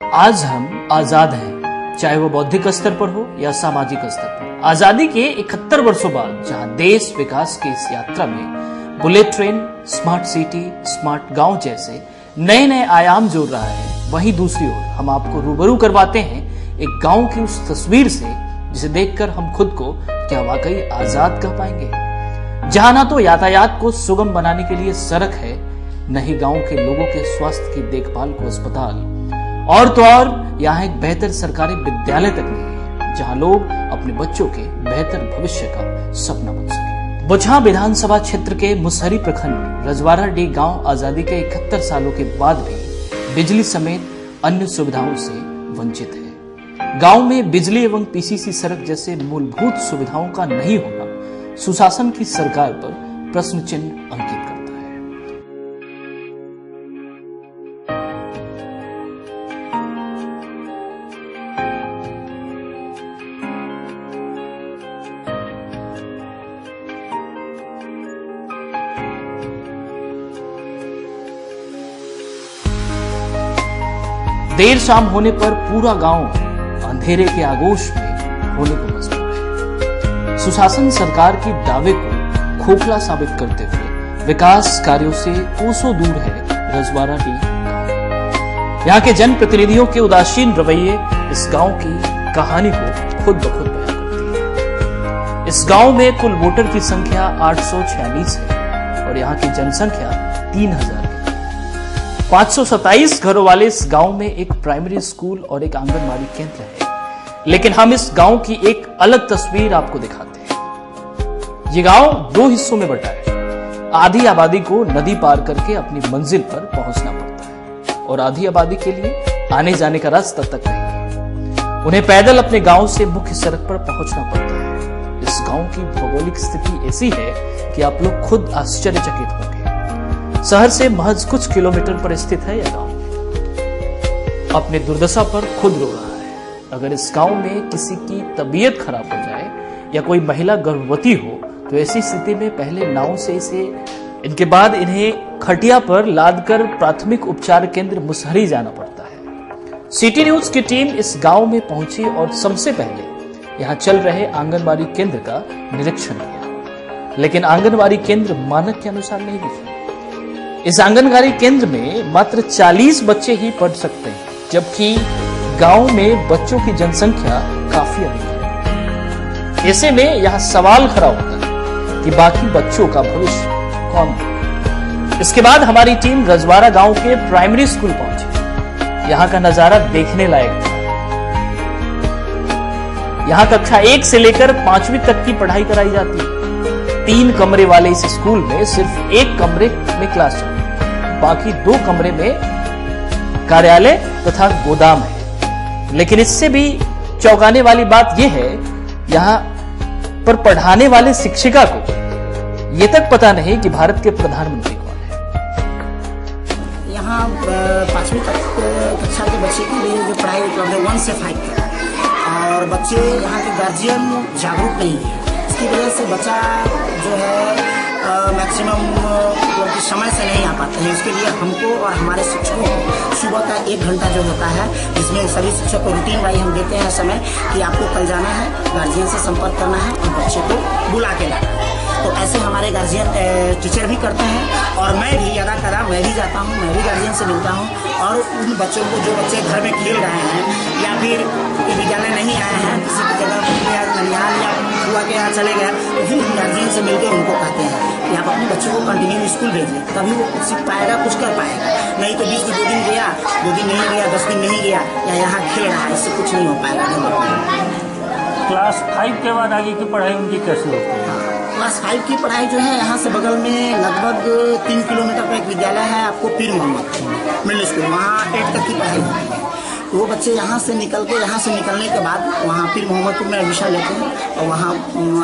आज हम आज़ाद हैं, चाहे वो बौद्धिक स्तर पर हो या सामाजिक स्तर पर। आज़ादी के इकहत्तर वर्षों बाद, जहाँ देश विकास की इस यात्रा में bullet train, smart city, smart गाँव जैसे नए नए आयाम जोड़ रहा है, वहीं दूसरी ओर हम आपको रूबरू करवाते हैं एक गाँव की उस तस्वीर से, जिसे देखकर हम खुद को क्या वाकई आज़ाद कह पाएँगे? जहाँ ना तो यातायात को सुगम बनाने के लिए सड़क है न ही गाँव के लोगों के स्वास्थ्य की देखभाल को अस्पताल और तो और, यहाँ एक बेहतर सरकारी विद्यालय तक नहीं है, जहाँ लोग अपने बच्चों के बेहतर भविष्य का सपना बन सके। बुझा विधानसभा क्षेत्र के मुसहरी प्रखंड रजवाड़ा डी गाँव आज़ादी के इकहत्तर सालों के बाद भी बिजली समेत अन्य सुविधाओं से वंचित है। गाँव में बिजली एवं पीसीसी सड़क जैसे मूलभूत सुविधाओं का नहीं होना सुशासन की सरकार पर प्रश्न चिन्ह अंकित देर शाम होने पर पूरा गाँव अंधेरे के आगोश में होने को मजबूर है। सुशासन सरकार की दावे को खोखला साबित करते हुए विकास कार्यों से कोसों दूर है रजवाड़ा डी यहाँ के जनप्रतिनिधियों के उदासीन रवैये इस गाँव की कहानी को खुद ब खुद बयान करती है। इस गाँव में कुल वोटर की संख्या आठ है और यहाँ की जनसंख्या तीन हज़ार 527 घरों वाले इस गाँव में एक प्राइमरी स्कूल और एक आंगनबाड़ी केंद्र है। लेकिन हम इस गाँव की एक अलग तस्वीर आपको दिखाते हैं। ये गाँव दो हिस्सों में बटा है। आधी आबादी को नदी पार करके अपनी मंजिल पर पहुँचना पड़ता है और आधी आबादी के लिए आने जाने का रास्ता तक नहीं। है उन्हें पैदल अपने गाँव से मुख्य सड़क पर पहुँचना पड़ता है। इस गाँव की भौगोलिक स्थिति ऐसी है कि आप लोग खुद आश्चर्यचकित होंगे शहर से महज कुछ किलोमीटर पर स्थित है यह गाँव। अपने दुर्दशा पर खुद रो रहा है। अगर इस गाँव में किसी की तबीयत खराब हो जाए या कोई महिला गर्भवती हो तो ऐसी स्थिति में पहले नाव से इसे, इनके बाद इन्हें खटिया पर लादकर प्राथमिक उपचार केंद्र मुसहरी जाना पड़ता है। सिटी न्यूज़ की टीम इस गाँव में पहुँची और सबसे पहले यहाँ चल रहे आंगनबाड़ी केंद्र का निरीक्षण किया। लेकिन आंगनबाड़ी केंद्र मानक के अनुसार नहीं दिखे इस आंगनबाड़ी केंद्र में मात्र 40 बच्चे ही पढ़ सकते हैं, जबकि गाँव में बच्चों की जनसंख्या काफ़ी अधिक है। ऐसे में यह सवाल खड़ा होता है कि बाकी बच्चों का भविष्य कौन है? इसके बाद हमारी टीम रजवाड़ा गाँव के प्राइमरी स्कूल पहुँची। यहाँ का नज़ारा देखने लायक था। यहाँ कक्षा एक से लेकर पांचवी तक की पढ़ाई कराई जाती है। तीन कमरे वाले इस स्कूल में सिर्फ़ एक कमरे में क्लास बाकी दो कमरे में कार्यालय तथा गोदाम है। लेकिन इससे भी चौंकाने वाली बात यह है, यहाँ पर पढ़ाने वाले शिक्षिका को ये तक पता नहीं कि भारत के प्रधानमंत्री कौन है। यहाँ पांचवी तक कक्षा के बच्चे के लिए जो पढ़ाई उपलब्ध है वन से फाइव और बच्चे यहाँ के गार्जियन जागरूक नहीं है। इसकी वजह से बच्चा जो है मैक्सिमम क्योंकि समय से नहीं आ पाते हैं। इसके लिए हमको और हमारे शिक्षकों को सुबह का एक घंटा जो होता है, जिसमें सभी शिक्षक को रूटीन वाइज हम देते हैं समय कि आपको कल जाना है गार्जियन से संपर्क करना है और बच्चे को बुला के लाना है। तो ऐसे हमारे गार्जियन टीचर भी करते हैं और मैं भी अदा करा, मैं भी जाता हूँ, मैं भी गार्जियन से मिलता हूँ और उन बच्चों को, जो बच्चे घर में खेल रहे हैं या फिर विद्यालय नहीं आए हैं, किसी जगह या ननिहाल या बुआ के यहाँ चले गए तो फिर गार्जियन से मिलकर उनको कहते हैं कि आप अपने बच्चों को कंटिन्यू स्कूल भेज लें तभी वो कुछ सीख पाएगा कुछ कर पाएगा। नहीं तो बीच में दो दिन गया दो दिन नहीं गया दस दिन नहीं गया या यहाँ खेल रहा है इससे कुछ नहीं हो पाएगा। क्लास फाइव के बाद आगे की पढ़ाई उनकी कैसे होती है? क्लास फाइव की पढ़ाई जो है यहाँ से बगल में लगभग तीन किलोमीटर का एक विद्यालय है आपको पीर मोहम्मद मिडिल स्कूल वहाँ एट तक की पढ़ाई होती है। वो बच्चे यहाँ से निकल के, यहाँ से निकलने के बाद वहाँ फिर मोहम्मदपुर में एडमिशन लेते हैं और वहाँ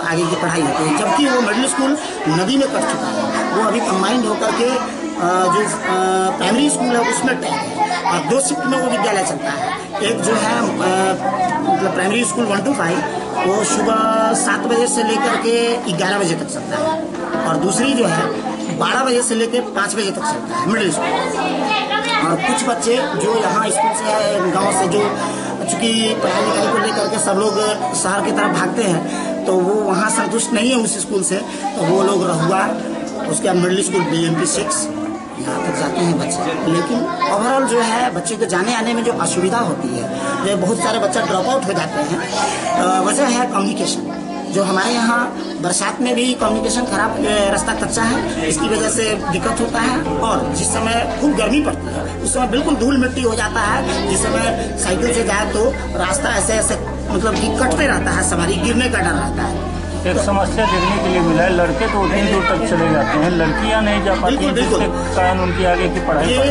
आगे की पढ़ाई होती है। जबकि वो मिडिल स्कूल नदी में कट चुका है। वो अभी कंबाइंड होकर के जो प्राइमरी स्कूल है, उसमें टैग है। और दो शिफ्ट में वो विद्यालय चलता है। एक जो है मतलब primary school one two five वो सुबह सात बजे से लेकर के ग्यारह बजे तक चलता है। और दूसरी जो है, बारह बजे से लेकर पाँच बजे तक चलता है मिडिल स्कूल कुछ बच्चे जो यहाँ स्कूल से गाँव से जो चूँकि पढ़ाई लिखाई को लेकर के सब लोग शहर की तरफ़ भागते हैं तो वो वहाँ संतुष्ट नहीं है उस स्कूल से तो वो लोग रहुआ, उसके बाद middle school B M P six यहाँ तक जाते हैं बच्चे। लेकिन ओवरऑल जो है, बच्चे को जाने आने में जो असुविधा होती है, जो बहुत सारे बच्चे ड्रॉप आउट हो जाते हैं वजह है कम्युनिकेशन जो हमारे यहाँ बरसात में भी कम्युनिकेशन खराब रास्ता कच्चा है, इसकी वजह से दिक्कत होता है और जिस समय खूब गर्मी पड़ती है, उस समय बिल्कुल धूल मिट्टी हो जाता है, जिस समय साइकिल से जाए तो रास्ता ऐसे ऐसे मतलब कि कटते रहता है, सवारी गिरने का डर रहता है। एक समस्या देखने के लिए मिला है। लड़के तो उतनी दूर तक चले जाते हैं। लड़कियाँ नहीं जा पाती जिसके कारण उनकी आगे की पढ़ाई ये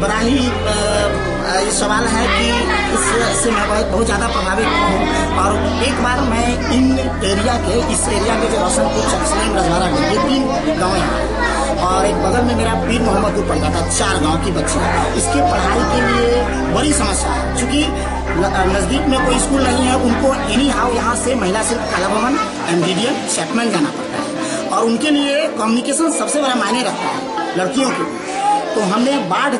बड़ा ही ये सवाल है कि इससे मैं बहुत बहुत ज़्यादा प्रभावित हूँ। और एक बार मैं इन एरिया के इस एरिया के जो रोशनपुर चकसलेम रजवाड़ा में ये तीन गाँव हैं। और एक बगल में मेरा पीर मोहम्मदपुर पड़ जाता है चार गाँव की बच्ची। इसके पढ़ाई के लिए बड़ी समस्या है, चूँकि नज़दीक में कोई स्कूल नहीं है, उनको एनी हाउ यहाँ से महिला शिल्प कला भवन एम चैपमैन जाना पड़ता है। और उनके लिए कम्युनिकेशन सबसे बड़ा मायने रखता है, लड़कियों के। तो हमने बाढ़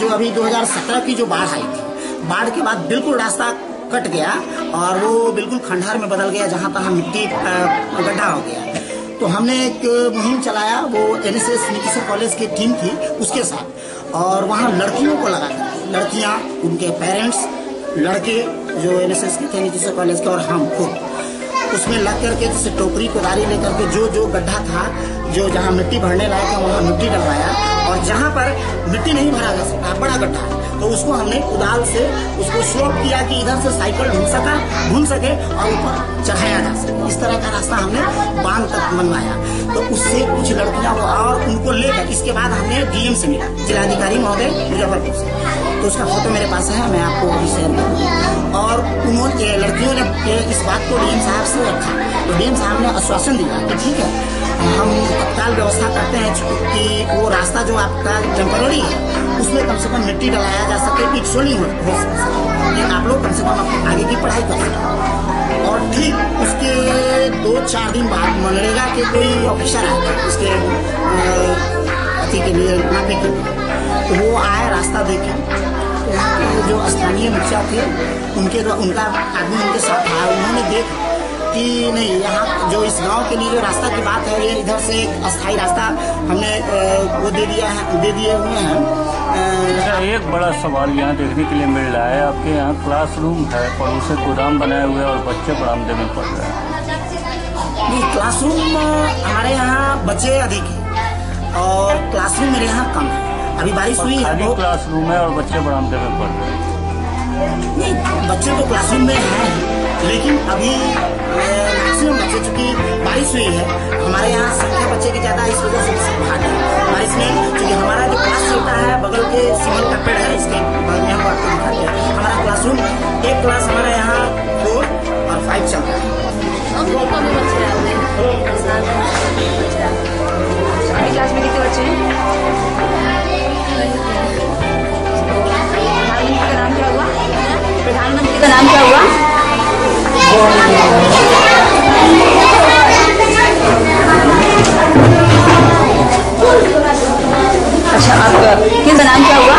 जो अभी 2017 की जो बाढ़ आई थी, बाढ़ के बाद बिल्कुल रास्ता कट गया और वो बिल्कुल खंडहर में बदल गया, जहाँ तहाँ मिट्टी गड्ढा हो गया। तो हमने एक मुहिम चलाया, वो एन एस एस कॉलेज की टीम थी उसके साथ। और वहाँ लड़कियों को लगाया लड़कियाँ, उनके पेरेंट्स लड़के जो एन एस एस के थे निकिसर कॉलेज के और हम खुद। उसमें लग करके जैसे टोकरी कोदारी लेकर के जो जो गड्ढा था जो जहाँ मिट्टी भरने लायक है, वहाँ मिट्टी डलवाया और जहाँ पर मिट्टी नहीं भरा जा सकता बड़ा गड्ढा तो उसको हमने कुदाल से, उसको स्लोप किया कि इधर से साइकिल ढूंढ सका, ढूंढ सके और ऊपर चढ़ाया जा सके। इस तरह का रास्ता हमने बाँध तक बनवाया। तो उससे कुछ लड़कियाँ और उनको लेकर इसके बाद हमने डीएम से मिला, जिलाधिकारी महोदय, मुजफ्फरपुर से। तो उसका फ़ोटो मेरे पास है, मैं आपको शेयर करूँगा को डीएम साहब से रखा तो डीएम साहब ने आश्वासन दिया कि ठीक है हम तत्काल व्यवस्था करते हैं कि वो रास्ता जो आपका टेम्पररी है उसमें कम से कम मिट्टी डलाया जा सके कि सोलिंग हो, सके। कि आप लोग कम से कम आगे की पढ़ाई कर सकें और ठीक उसके दो चार दिन बाद मनरेगा के कोई ऑफिसर आए उसके अथी के लिए नापे के लिए तो वो आए रास्ता देखे के जो स्थानीय मुखिया थे उनके उनका आदमी उनके साथ आया उन्होंने देख कि नहीं यहाँ जो इस गाँव के लिए जो रास्ता की बात है ये इधर से एक अस्थायी रास्ता हमने वो दे दिया है दे दिए हुए हैं। अच्छा एक बड़ा सवाल यहाँ देखने के लिए मिल रहा है। आपके यहाँ क्लासरूम है पर उसे गोदाम बनाए हुए और बच्चे बरामदे में पढ़ रहे हैं। नहीं क्लासरूम हमारे यहाँ बच्चे अधिक हैं और क्लासरूम मेरे यहाँ कम है। अभी बारिश हुई है। बहुत क्लासरूम है और बच्चे बरामदे में पढ़ रहे हैं। नहीं बच्चे तो क्लासरूम में हैं। लेकिन अभी मैक्सिमम बच्चे चूँकि बारिश हुई है हमारे यहाँ संख्या बच्चे की ज़्यादा इस वजह से भाग है। बारिश में क्योंकि हमारा जो क्लास चलता है बगल के सीमेंट का पेड़ है इसके बगल में हम आपको दिखाते हैं। हमारा क्लासरूम एक क्लास हमारे यहाँ फोर और फाइव चल रहा है। क्लास में कितने बच्चे हैं? प्रधानमंत्री का नाम क्या हुआ? अच्छा आपका किसका नाम क्या हुआ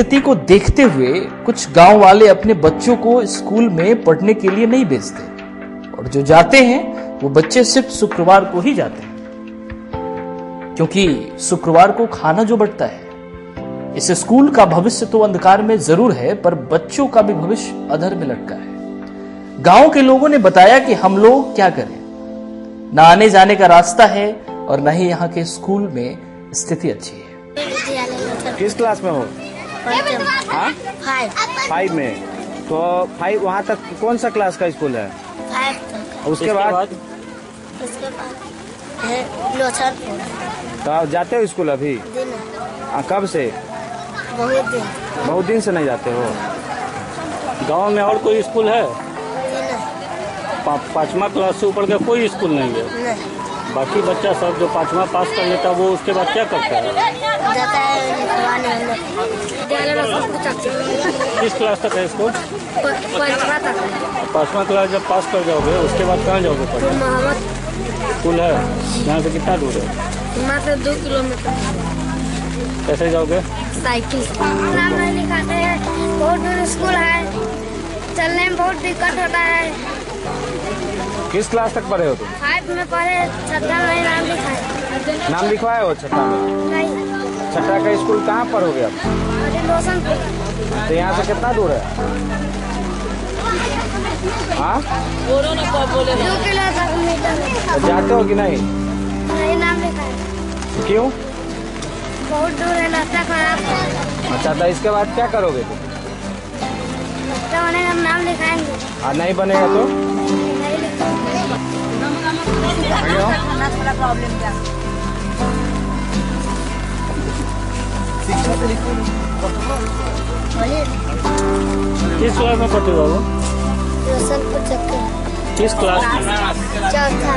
स्थिति को देखते हुए कुछ गाँव वाले अपने बच्चों को स्कूल में पढ़ने के लिए नहीं भेजते। और जो जाते हैं वो बच्चे सिर्फ़ शुक्रवार को ही जाते हैं। क्योंकि शुक्रवार को खाना जो बटता है इस स्कूल का भविष्य तो अंधकार में ज़रूर है पर बच्चों का भी भविष्य अधर में लटका है। गाँव के लोगों ने बताया कि हम लोग क्या करें। ना आने जाने का रास्ता है और न ही यहाँ के स्कूल में स्थिति अच्छी है। किस क्लास में हो हाँ? फाइव फाइव में। तो फाइव वहाँ तक कौन सा क्लास का स्कूल है? फाइव उसके बाद? उसके बाद तो आप जाते हो स्कूल अभी? दिन। हाँ, कब से? बहुत दिन। बहुत दिन से नहीं जाते हो? गाँव में और कोई स्कूल है? पाँचवा क्लास से ऊपर का कोई स्कूल नहीं है। नहीं। बाकी बच्चा सब जो पाँचवा पास कर लेता है वो उसके बाद क्या करता है? जाता किस क्लास तक है इसको? पंचवा क्लास जब पास कर जाओगे उसके बाद कहाँ जाओगे पढ़ने? स्कूल है। यहाँ से कितना दूर है? मात्र दो किलोमीटर। कैसे जाओगे? साइकिल नाम नहीं लिखाते हैं। बहुत दूर स्कूल है। चलने में बहुत दिक्कत होता है। किस क्लास तक पढ़े हो तुम? फाइव में पढ़े छठा में नाम लिखाए नाम लिखवाए हो छठा में? छठा का स्कूल कहाँ पर हो गया तो यहाँ से कितना दूर है? हाँ? तो जाते हो कि नहीं? नहीं नाम क्यों? बहुत दूर है रास्ता खराब अच्छा तो इसके बाद क्या करोगे तुम? बनेगा नाम लिखाएँगे। नहीं बनेगा तो? किस क्लास में पढ़ते हो रोशनपुर किस क्लास में? चौथा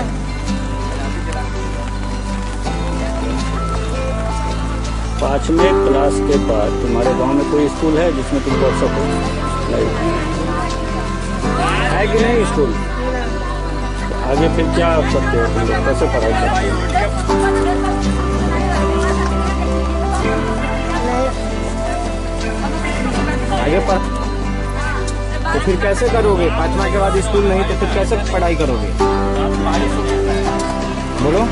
पाँचवें क्लास के बाद तुम्हारे गाँव में कोई स्कूल है जिसमें तुम पढ़ सको है कि नहीं स्कूल? आगे फिर क्या करते हो? तुम लोग कैसे पढ़ाई करते हो? आगे पढ़ तो फिर कैसे करोगे? पाँचवा के बाद स्कूल नहीं तो फिर कैसे पढ़ाई करोगे? बोलो।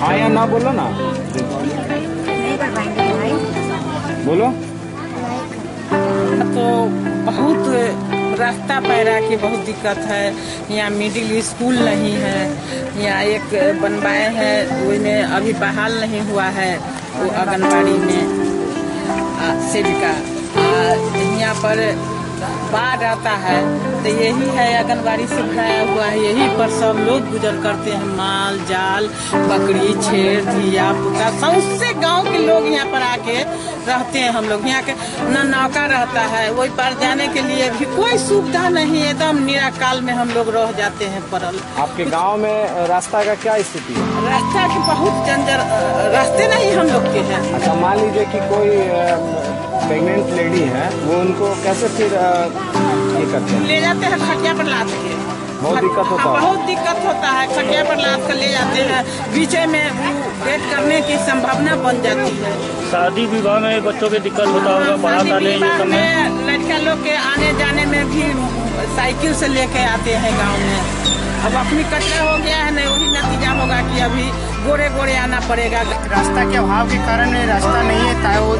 हाँ या ना बोलो ना। बोलो। तो बहुत रास्ता पैरा की बहुत दिक्कत है। यहाँ मिडिल स्कूल नहीं है। यहाँ एक बनवाए हैं उसमें अभी बहाल नहीं हुआ है, वो आंगनबाड़ी में सेविका। यहाँ पर बाढ़ आता है तो यही है आंगनबाड़ी से भराया हुआ है। यही पर सब लोग गुजर करते हैं माल जाल बकरी छेड़ धिया पुता सबसे गाँव के लोग यहाँ पर आके रहते हैं हम लोग। यहाँ के न नौका रहता है वही पर जाने के लिए भी कोई सुविधा नहीं है एकदम निराकाल में हम लोग रह जाते हैं पड़ल आपके गाँव में रास्ता का क्या स्थिति है? रास्ता की बहुत जंजर रास्ते नहीं हम लोग के हैं। अच्छा मान लीजिए कि कोई प्रेग्नेंट लेडी है वो उनको कैसे फिर ये करते हैं? ले जाते हैं खटिया पर लाद के। बहुत दिक्कत होता हाँ, है। बहुत दिक्कत होता है खटिया पर लाद कर ले जाते हैं। बीचे में वो वेट करने की संभावना बन जाती है। शादी विवाह में बच्चों के दिक्कत होता होगा में में लड़का लोग के आने जाने में भी साइकिल से लेके आते हैं गाँव में। अब अपनी कचरा हो गया है ना वही नतीजा होगा कि अभी गोरे गोरे आना पड़ेगा। रास्ता के अभाव के कारण रास्ता नहीं है वो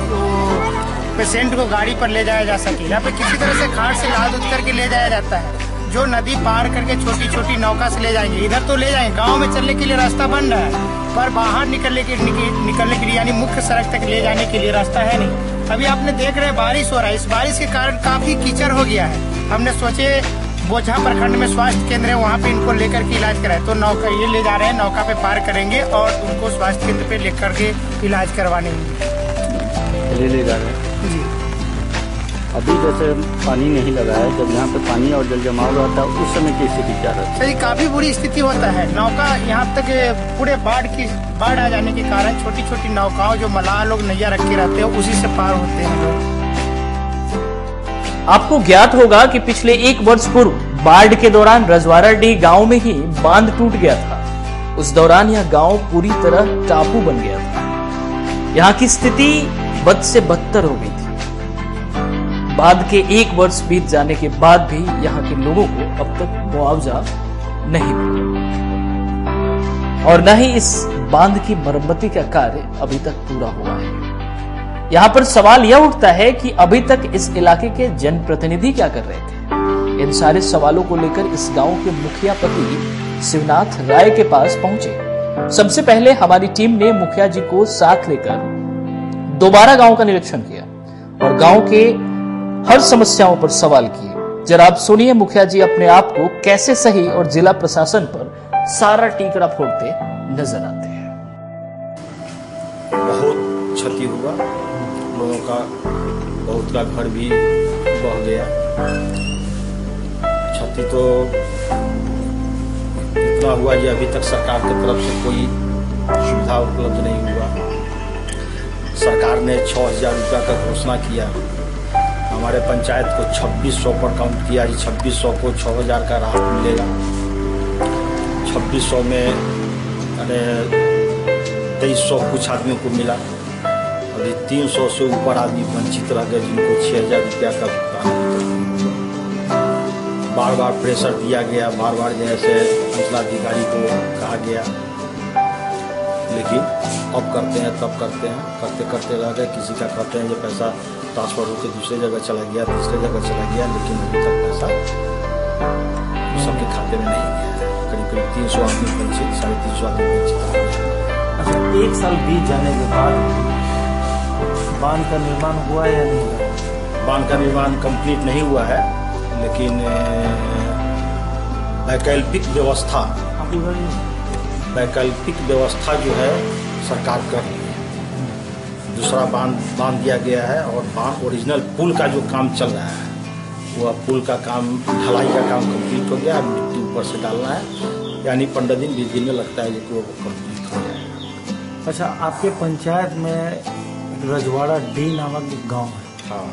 पेशेंट को गाड़ी पर ले जाया जा सके। यहाँ पे किसी तरह से खाट से लाद उतर करके ले जाया जाता है। जो नदी पार करके छोटी छोटी नौका से ले जाएँगे, इधर तो ले जाएँगे गाँव में चलने के लिए रास्ता बन रहा है, पर बाहर निकलने के निक- निकलने के लिए, यानी मुख्य सड़क तक ले जाने के लिए रास्ता है नहीं। अभी आपने देख रहे हैं, बारिश हो रहा है। इस बारिश के कारण काफ़ी कीचड़ हो गया है। हमने सोचे, बोझा प्रखंड में स्वास्थ्य केंद्र है, वहाँ पे इनको लेकर के इलाज कराए। तो नौका, ये ले जा रहे हैं, नौका पे पार करेंगे और उनको स्वास्थ्य केंद्र पे लेकर के इलाज करवाने। ले ले जा रहे हैं। जी। अभी जैसे पानी नहीं लगा है जब यहाँ पे पानी और जल जमाव रहता है उस समय की स्थिति क्या रहती सही काफ़ी बुरी स्थिति होता है। नौका यहाँ तक पूरे बाढ़ की बाढ़ आ जाने के कारण छोटी छोटी नौकाओं जो मलाह लोग नैया रखे रहते हैं उसी से पार होते हैं। लोग आपको ज्ञात होगा कि पिछले एक वर्ष पूर्व बाढ़ के दौरान रजवाराडीह गाँव में ही बाँध टूट गया था। उस दौरान यह गाँव पूरी तरह टापू बन गया था। यहाँ की स्थिति बद से बदतर हो गई थी। बाँध के एक वर्ष बीत जाने के बाद भी यहाँ के लोगों को अब तक मुआवजा नहीं मिला। और न ही इस बाँध की मरम्मती का कार्य अभी तक पूरा हुआ है। यहाँ पर सवाल यह उठता है कि अभी तक इस इलाके के जनप्रतिनिधि क्या कर रहे थे? इन सारे सवालों को लेकर इस गाँव के मुखिया पति शिवनाथ राय के पास पहुँचे। सबसे पहले हमारी टीम ने मुखिया जी को साथ लेकर दोबारा गाँव का निरीक्षण किया और गाँव के हर समस्याओं पर सवाल किए। जरा आप सुनिए मुखिया जी अपने आप को कैसे सही और जिला प्रशासन पर सारा टीकड़ा फोड़ते नज़र आते हैं। बहुत क्षति हुआ। लोगों का बहुत का घर भी बह गया। क्षति तो इतना हुआ कि अभी तक सरकार की तरफ़ से कोई सुविधा उपलब्ध नहीं हुआ। सरकार ने छः हज़ार रुपया का घोषणा किया। हमारे पंचायत को छब्बीस सौ पर काउंट किया। जी छब्बीस सौ को छः हज़ार का राहत मिलेगा। छब्बीस सौ में, अरे, तेईस सौ कुछ आदमियों को मिला। अभी तीन सौ से ऊपर आदमी वंचित रह गए जिनको छः हज़ार रुपया का भुगतान बार बार प्रेशर दिया गया बार बार जैसे अंचलाधिकारी को कहा गया। लेकिन अब करते हैं तब करते हैं। करते करते रह गए। किसी का कहते हैं जो पैसा ट्रांसफ़र होकर दूसरे जगह चला गया तीसरे जगह चला गया लेकिन अभी तक पैसा सबके खाते में नहीं गया करीब करीब तीन सौ आदमी वंचित साढ़े तीन सौ आदमी वंचित अच्छा एक साल बीत जाने के बाद बाँध का निर्माण हुआ या नहीं बाँध का निर्माण कंप्लीट नहीं हुआ है लेकिन वैकल्पिक व्यवस्था वैकल्पिक व्यवस्था जो है सरकार कर रही है दूसरा बाँध बाँध दिया गया है और बाँध ओरिजिनल पुल का जो काम चल रहा है वह पुल का काम ढलाई का काम कंप्लीट हो गया मिट्टी ऊपर से डालना है। यानी पंद्रह दिन बीस दिन में लगता है कि वो कंप्लीट हो जाएगा। अच्छा आपके पंचायत में रजवाड़ा डी नामक एक गाँव है। हाँ।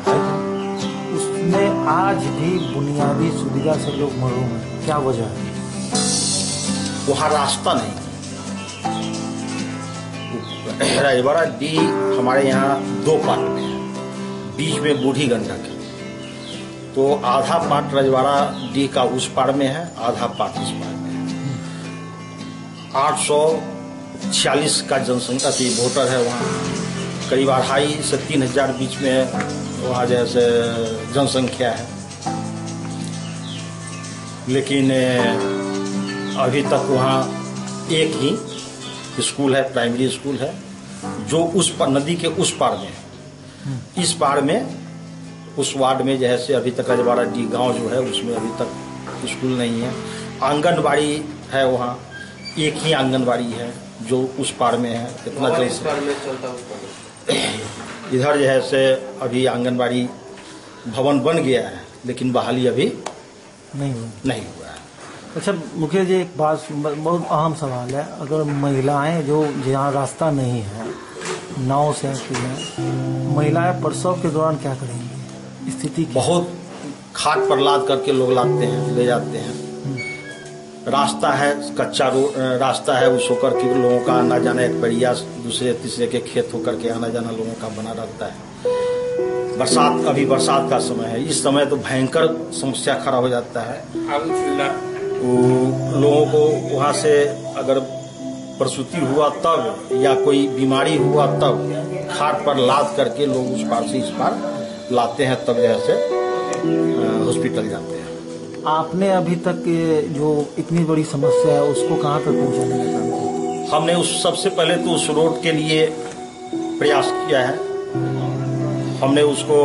उसमें आज भी बुनियादी सुविधा से लोग महरूम हैं। क्या वजह है? वहाँ रास्ता नहीं। राजवाड़ा डी हमारे यहाँ दो पार्ट में है। बीच में बूढ़ी गंडक है। तो आधा पार्ट रजवाड़ा डी का उस पार में है, आधा पार्ट इस पार में है। आठ सौ छियालीस का जनसंख्या थी, वोटर है वहाँ। करीब अढ़ाई से तीन हज़ार बीच में वहाँ जैसे जनसंख्या है। लेकिन, अभी तक वहाँ एक ही स्कूल है, प्राइमरी स्कूल है। जो उस पर नदी के उस पार में है। इस पार में उस वार्ड में जैसे अभी तक रजवाड़ा डी गाँव जो है उसमें अभी तक स्कूल नहीं है। आंगनबाड़ी है वहाँ। एक ही आंगनबाड़ी है जो उस पार में है। इतना जल्द इधर जो है से अभी आंगनबाड़ी भवन बन गया है लेकिन बहाली अभी नहीं हुआ नहीं हुआ। अच्छा मुखिया जी एक बात बहुत अहम सवाल है। अगर महिलाएँ जो जहाँ रास्ता नहीं है नाव से आती हैं महिलाएँ प्रसव के दौरान क्या करेंगी? स्थिति बहुत खाट पर लाद करके लोग लाते हैं ले जाते हैं। रास्ता है कच्चा रोड रास्ता है उस होकर के लोगों का आना जाना एक बढ़िया दूसरे तीसरे के खेत होकर के आना जाना लोगों का बना रहता है। बरसात अभी बरसात का समय है। इस समय तो भयंकर समस्या खड़ा हो जाता है। लोगों को वहाँ से अगर प्रसूति हुआ तब या कोई बीमारी हुआ तब खाट पर लाद करके लोग उस पार से इस पार लाते हैं तब जैसे हॉस्पिटल जाते हैं। आपने अभी तक जो इतनी बड़ी समस्या है उसको कहाँ तक पहुँचाने का काम किया? हमने उस सबसे पहले तो उस रोड के लिए प्रयास किया है। हमने उसको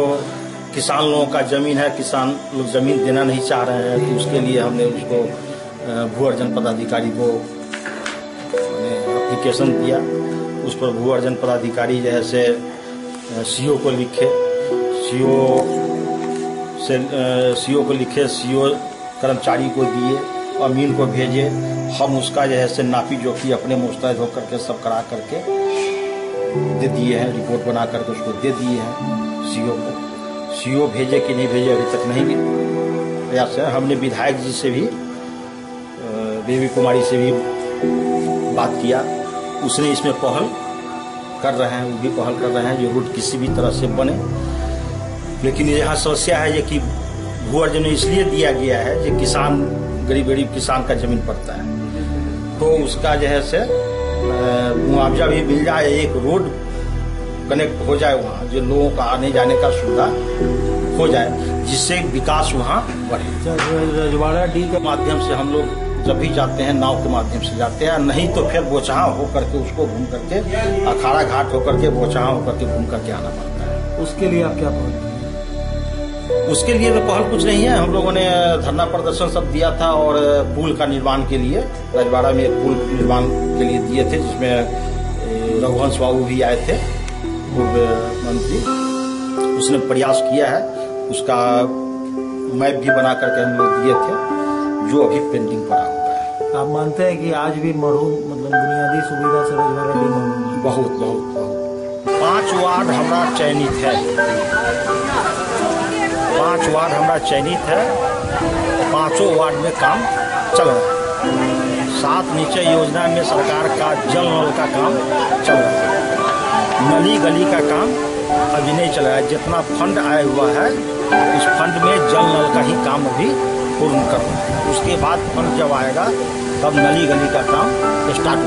किसान लोगों का ज़मीन है किसान लोग ज़मीन देना नहीं चाह रहे हैं तो उसके लिए हमने उसको भू अर्जन पदाधिकारी को एप्लीकेशन दिया। उस पर भू अर्जन पदाधिकारी जैसे सीओ को लिखे। सीओ से सीओ को लिखे सीओ कर्मचारी को दिए, अमीन को भेजे। हम उसका जो है से नापी जोखी अपने मुस्तैद होकर के सब करा करके दे दिए हैं, रिपोर्ट बना करके उसको दे दिए हैं सीओ को। सीओ भेजे कि नहीं भेजे अभी तक नहीं प्रयास है, हमने विधायक जी से भी बेबी कुमारी से भी बात किया। उसने इसमें पहल कर रहे हैं वो भी पहल कर रहे हैं जो रूट किसी भी तरह से बने। लेकिन यहाँ समस्या है ये कि भू अर्जन इसलिए दिया गया है कि किसान गरीब गरीब किसान का ज़मीन पड़ता है। तो उसका जो है से मुआवजा भी मिल जाए एक रोड कनेक्ट हो जाए वहाँ जो लोगों का आने जाने का सुविधा हो जाए जिससे विकास वहाँ बढ़े। रजवाड़ा डी के माध्यम से हम लोग जब भी जाते हैं नाव के माध्यम से जाते हैं नहीं तो फिर बोचहा होकर के उसको घूम करके अखाड़ा घाट होकर के बोचहा होकर के घूम करके आना पड़ता है। उसके लिए आप क्या पहुँचते उसके लिए तो पहल कुछ नहीं है। हम लोगों ने धरना प्रदर्शन सब दिया था और पुल का निर्माण के लिए रजवाड़ा में एक पुल निर्माण के लिए दिए थे जिसमें रघुवंश बाबू भी आए थे पूर्व मंत्री। उसने प्रयास किया है। उसका मैप भी बना करके हम लोग दिए थे जो अभी पेंडिंग पड़ा। हुआ है आप मानते हैं कि आज भी मरहूम मतलब बुनियादी सुविधा से रोज़गार बहुत बहुत बहुत। पाँच वार्ड हमारा चयनित है। पाँच वार्ड हमारा चयनित है। पाँचों वार्ड में काम चल रहा है। सात नीचे योजना में सरकार का जल नल का काम चल रहा है। नली गली का काम अभी नहीं चल रहा है। जितना फंड आया हुआ है उस फंड में जल नल का ही काम अभी पूर्ण कर उसके बाद फंड जब आएगा तब नली गली का काम स्टार्ट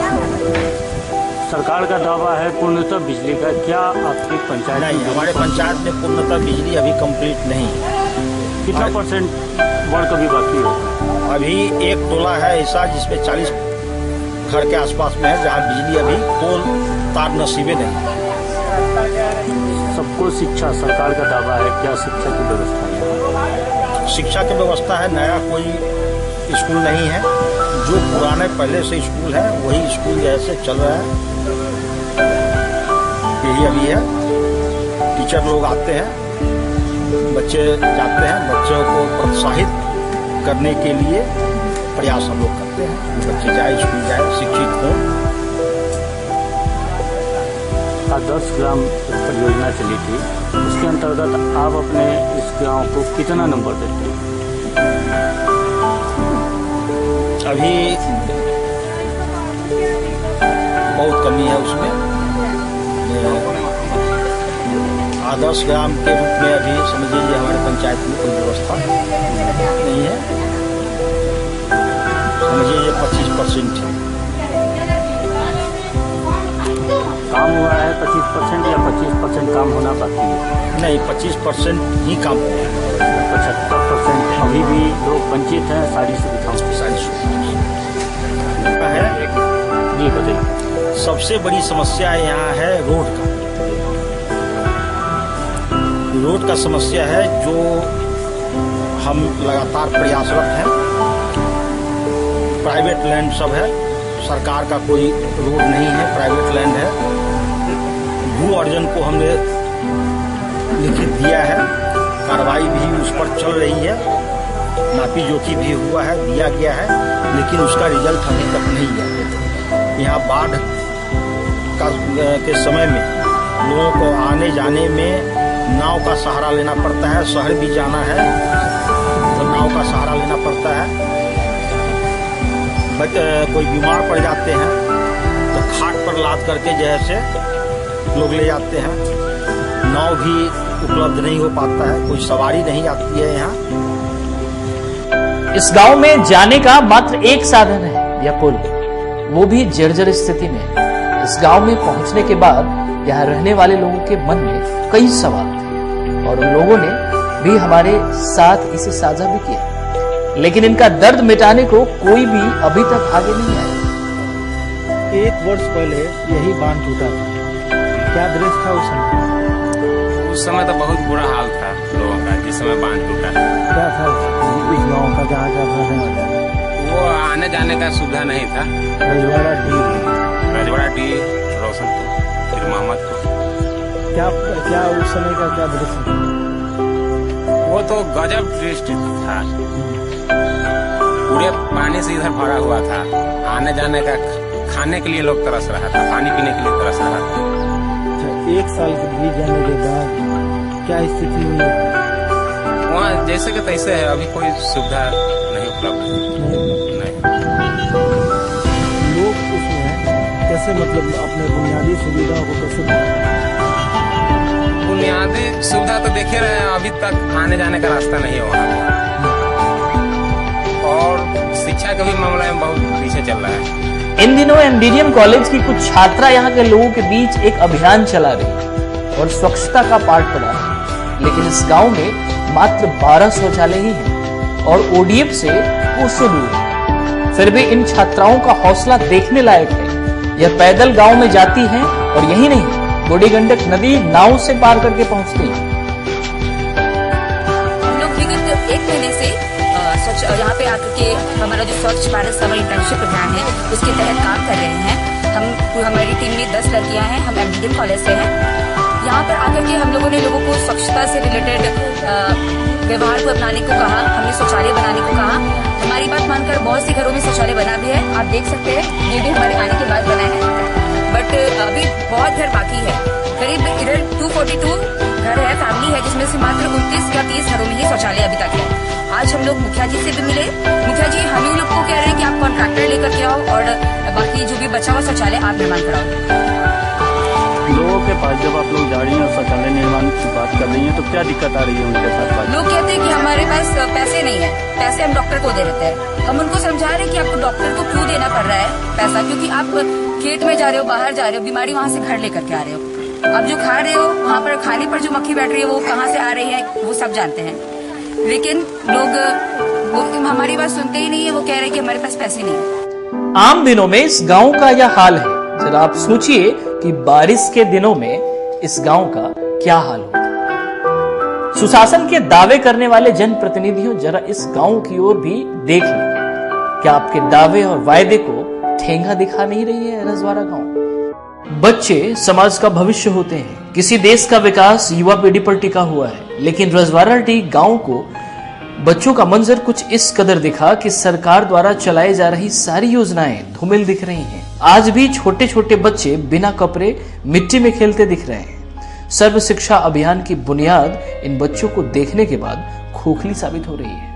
सरकार का दावा है पूर्णतः बिजली का। क्या आपकी पंचायत नहीं हमारे पंचायत में पूर्णतः बिजली अभी कंप्लीट नहीं। है कितना परसेंट वर्क अभी बाकी है? अभी एक टोला है ऐसा जिसमें 40 घर के आसपास में है जहाँ बिजली अभी पोल तार नसीबे नहीं। सबको शिक्षा सरकार का दावा है। क्या शिक्षा की व्यवस्था है? शिक्षा की व्यवस्था है नया कोई स्कूल नहीं है। जो पुराने पहले से स्कूल है, वही स्कूल जैसे चल रहा है। यही अभी है। टीचर लोग आते हैं, बच्चे जाते हैं, बच्चों को प्रोत्साहित करने के लिए प्रयास हम लोग करते हैं। बच्चे जाए, स्कूल जाए, शिक्षित हों। आदर्श ग्राम परियोजना चली थी। उसके अंतर्गत आप अपने इस गाँव को कितना नंबर देते हैं? अभी बहुत कमी है उसमें। आदर्श ग्राम के रूप में अभी समझ लीजिए हमारे पंचायत में कोई व्यवस्था नहीं है। समझिए पच्चीस परसेंट है। काम हुआ है पच्चीस परसेंट या पच्चीस परसेंट काम होना बाकी है? नहीं पच्चीस परसेंट ही काम हुआ है। पचहत्तर परसेंट। अभी भी लोग वंचित हैं सारी सुविधाओं सारी सुविधा है। जी बताइए सबसे बड़ी समस्या यहाँ है रोड का। रोड का समस्या है जो हम लगातार प्रयासरत हैं। प्राइवेट लैंड सब है। सरकार का कोई रोड नहीं है प्राइवेट लैंड है। भू अर्जन को हमने लिखित दिया है। कार्रवाई भी उस पर चल रही है। नापी जोखी भी हुआ है, दिया गया है, लेकिन उसका रिज़ल्ट अभी तक नहीं है। यहाँ बाढ़ का, के समय में लोगों को आने जाने में नाव का सहारा लेना पड़ता है, शहर भी जाना है तो नाव का सहारा लेना पड़ता है। कोई बीमार पड़ जाते हैं तो खाट पर लाद करके जैसे लोग ले जाते हैं। नाव भी उपलब्ध नहीं हो पाता है, कोई सवारी नहीं आती है यहाँ। इस गाँव में जाने का मात्र एक साधन है यह पुल। वो भी जर्जर स्थिति में। इस गाँव में पहुँचने के बाद यहाँ रहने वाले लोगों के मन में कई सवाल थे और उन लोगों ने भी हमारे साथ इसे साझा भी किया। लेकिन इनका दर्द मिटाने को कोई भी अभी तक आगे नहीं आया। एक वर्ष पहले यही बाँध टूटा था। क्या दृश्य था उस समय? उस समय तो बहुत बुरा हाल था लोगों का जिस समय बाँध टूटा। क्या था जहाँ का रहने वाला है? वो आने जाने का सुविधा नहीं था। रजवाड़ा डी। रजवाड़ा डी रोशनपुर फिर मोहम्मदपुर क्या क्या उस समय का क्या दृश्य वो तो गजब दृष्टि था। पूरे पानी से इधर भरा हुआ था। आने जाने का खाने के लिए लोग तरस रहा था। पानी पीने के लिए तरस रहा था। अच्छा, एक साल के बीत जाने के बाद क्या स्थिति हुई? वहाँ जैसे कि तैसे है अभी कोई सुविधा नहीं उपलब्ध है। नहीं। लोग उसमें कैसे मतलब अपने बुनियादी सुविधाओं को कैसे बुनियादी सुविधा तो देखे रहे हैं अभी तक आने जाने का रास्ता नहीं है वहाँ और शिक्षा के भी मामला में बहुत पीछे चल रहा है। इन दिनों एमडीडीएम कॉलेज की कुछ छात्रा यहाँ के लोगों के बीच एक अभियान चला रही। और स्वच्छता का पाठ पढ़ा लेकिन इस गाँव में मात्र 12 शौचालय ही हैं और ओडीएफ से कोसों दूर है। फिर भी इन छात्राओं का हौसला देखने लायक है। यह पैदल गाँव में जाती हैं और यही नहीं, बूढ़ी गंडक नदी नाव से पार करके पहुँचती है। हम लोग विगत एक महीने यहाँ पे आकर के हमारा जो स्वच्छ भारत समर इंटर्नशिप अभियान है, उसके तहत काम कर रहे हैं। हम, हमारी टीम में दस लड़कियाँ हैं, हम एमडीएम कॉलेज से हैं। यहाँ पर आकर के हम लोगों ने लोगों को स्वच्छता से रिलेटेड व्यवहार को अपनाने को कहा, हमने शौचालय बनाने को कहा। हमारी बात मानकर बहुत से घरों में शौचालय बना भी है। आप देख सकते हैं, ये भी हमारे आने के बाद बना है। बट अभी बहुत घर बाकी है। करीब इधर 242 घर है फैमिली है, जिसमें से मात्र उनतीस या तीस घरों में ही शौचालय अभी तक है। आज हम लोग मुखिया जी से भी मिले। मुखिया जी, हम ही लोग को कह रहे हैं कि आप कॉन्ट्रैक्टर लेकर के आओ और बाकी जो भी बचा हुआ शौचालय आप निर्माण कराओ। लोगों के पास जब आप लोग जा रही हैं और शौचालय निर्माण की बात कर रही हैं तो क्या दिक्कत आ रही है उनके साथ लोग कहते हैं कि हमारे पास पैसे नहीं है। पैसे हम डॉक्टर को दे देते हैं। हम उनको समझा रहे हैं कि आपको डॉक्टर को क्यों देना पड़ रहा है पैसा? क्योंकि आप खेत में जा रहे हो बाहर जा रहे हो बीमारी वहाँ से घर लेकर के आ रहे हो। आप जो खा रहे हो वहाँ पर खाने पर जो मक्खी बैठ रही है वो कहाँ से आ रही है वो सब जानते हैं। लेकिन लोग वो हमारी बात सुनते ही नहीं है वो कह रहे हैं कि हमारे पास पैसे नहीं है। आम दिनों में इस गाँव का यह हाल है। जरा आप सोचिए कि बारिश के दिनों में इस गाँव का क्या हाल होगा सुशासन के दावे करने वाले जनप्रतिनिधियों जरा इस गाँव की ओर भी देख लें। क्या आपके दावे और वायदे को ठेंगा दिखा नहीं रही है रजवाड़ा गाँव? बच्चे समाज का भविष्य होते हैं। किसी देश का विकास युवा पीढ़ी पर टिका हुआ है, लेकिन रजवाड़ाटी गाँव को बच्चों का मंजर कुछ इस कदर दिखा कि सरकार द्वारा चलाई जा रही सारी योजनाएँ धूमिल दिख रही हैं। आज भी छोटे छोटे बच्चे बिना कपड़े मिट्टी में खेलते दिख रहे हैं। सर्व शिक्षा अभियान की बुनियाद इन बच्चों को देखने के बाद खोखली साबित हो रही है।